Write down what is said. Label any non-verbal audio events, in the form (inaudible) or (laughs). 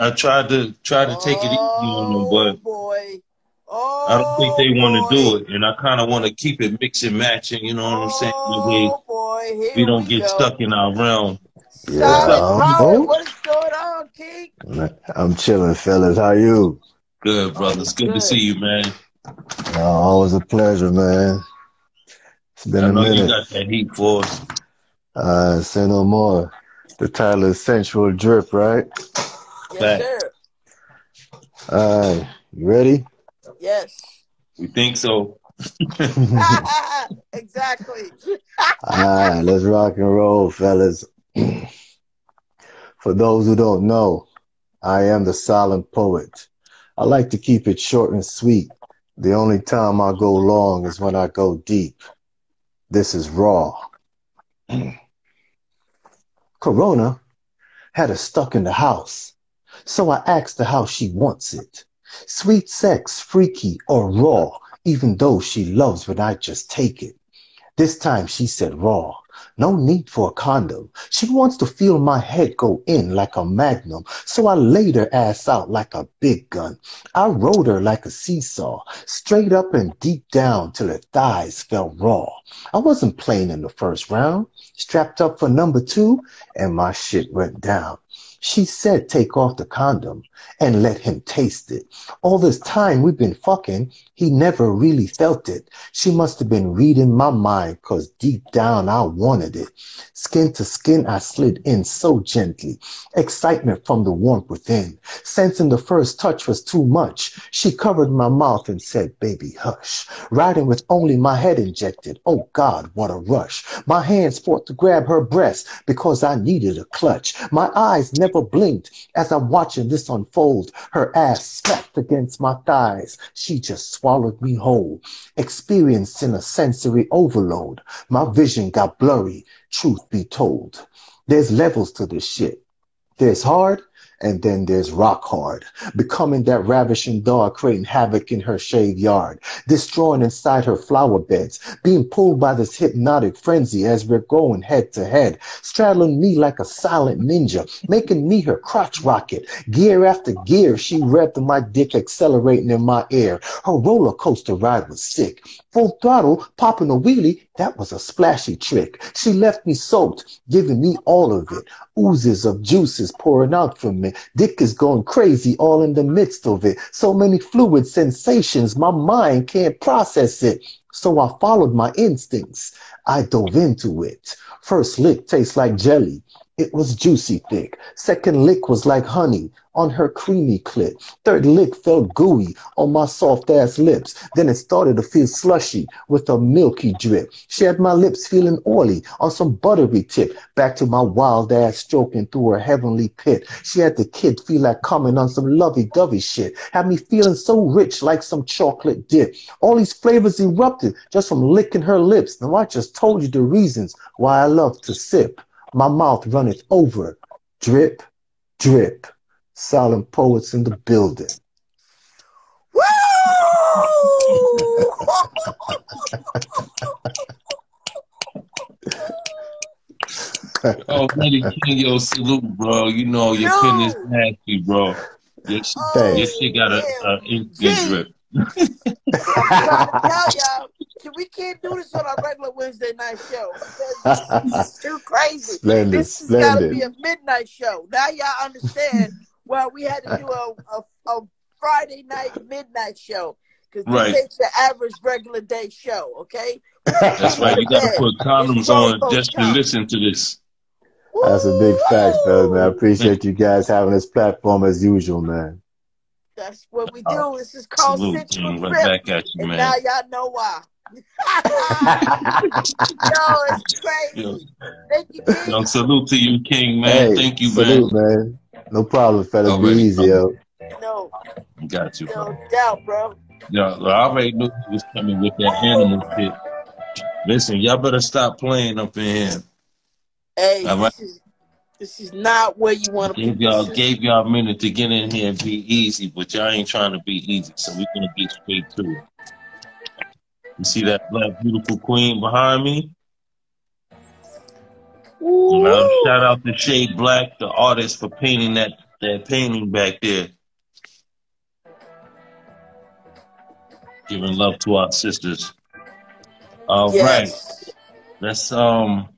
I tried to try to take it easy on them, but Oh, boy. Oh, I don't think they want to do it, and I kind of want to keep it mix and matching. You know what I'm saying? That way Oh boy, we don't we get go. stuck in our realm. Yeah, Solid I'm what is going on, King? I'm chilling, fellas. How you? Good, brother. It's good, to see you, man. Uh, always a pleasure, man. It's been I a know you minute. got that heat for us. Uh, say no more. The title is Sensual Drip, right? Yes, Fact. sir. All right, you ready? Yes. We think so. (laughs) exactly. All right, let's rock and roll, fellas. For those who don't know, I am the silent poet. I like to keep it short and sweet. The only time I go long is when I go deep. This is raw. (clears throat) Corona had us stuck in the house. So I asked her how she wants it. Sweet sex, freaky or raw, even though she loves when I just take it. This time she said raw. No need for a condom. She wants to feel my head go in like a magnum. So I laid her ass out like a big gun. I rode her like a seesaw, straight up and deep down till her thighs felt raw. I wasn't playing in the first round. Strapped up for number two, and my shit went down. She said take off the condom and let him taste it. All this time we've been fucking, he never really felt it. She must have been reading my mind, cause deep down I wanted it. Skin to skin, I slid in so gently. Excitement from the warmth within. Sensing the first touch was too much, she covered my mouth and said, baby, hush. Riding with only my head injected. Oh God, what a rush. My hands fought to grab her breast because I needed a clutch. My eyes never blinked as I'm watching this unfold. Her ass smacked against my thighs. She just swallowed me whole, experiencing a sensory overload. My vision got blurry, truth be told. There's levels to this shit. There's hard, and then there's rock hard, becoming that ravishing dog creating havoc in her shade yard, destroying inside her flower beds, being pulled by this hypnotic frenzy as we're going head to head, straddling me like a silent ninja, making me her crotch rocket. Gear after gear, she revved my dick accelerating in my ear. Her roller coaster ride was sick. Full throttle, popping a wheelie, that was a splashy trick. She left me soaked, giving me all of it. Oozes of juices pouring out from me. Dick is going crazy all in the midst of it. So many fluid sensations, my mind can't process it. So I followed my instincts. I dove into it. First lick tastes like jelly. It was juicy thick. Second lick was like honey on her creamy clit. Third lick felt gooey on my soft ass lips. Then it started to feel slushy with a milky drip. She had my lips feeling oily on some buttery tip. Back to my wild ass stroking through her heavenly pit. She had the kid feel like coming on some lovey dovey shit. Had me feeling so rich like some chocolate dip. All these flavors erupted just from licking her lips. Now I just told you the reasons why I love to sip. My mouth runneth over. Drip, drip. Silent poets in the building. Woo! (laughs) Oh, Buddy King, yo, salute, bro. You know your Yo. pen is nasty, bro. Your, sh- Oh, your shit got a, a instant Gee. drip. I'm trying to tell y'all, (laughs) we can't do this on our regular Wednesday night show. because This is too crazy. Splendid, This has got to be a midnight show. Now y'all understand why we had to do a, a, a Friday night midnight show. Because this Right. ain't your average regular day show, okay? That's right. You got to put condoms on just to listen to this. That's a big fact, fellas, man. I appreciate you guys having this platform as usual, man. That's what we do. Oh, this is called Salute, Sensual King. Right back at you, And man. now y'all know why. (laughs) Yo, it's crazy. Yo, Thank you, King. yo, salute to you, King, man. hey, Thank you, salute, man. man. No problem, fellas. Be Already, easy, yo. No, Got you, bro. no doubt, bro. Yo, I already knew he was coming with that animal shit. Listen, y'all better stop playing up in here. Hey, All right. this is this is not where you want to be. Gave y'all gave y'all a minute to get in here and be easy, but y'all ain't trying to be easy, so we're gonna get straight to it. You see that black beautiful queen behind me? Ooh. Now, shout out to Shade Black, the artist, for painting that that painting back there. Giving love to our sisters. All right, Yes. Let's um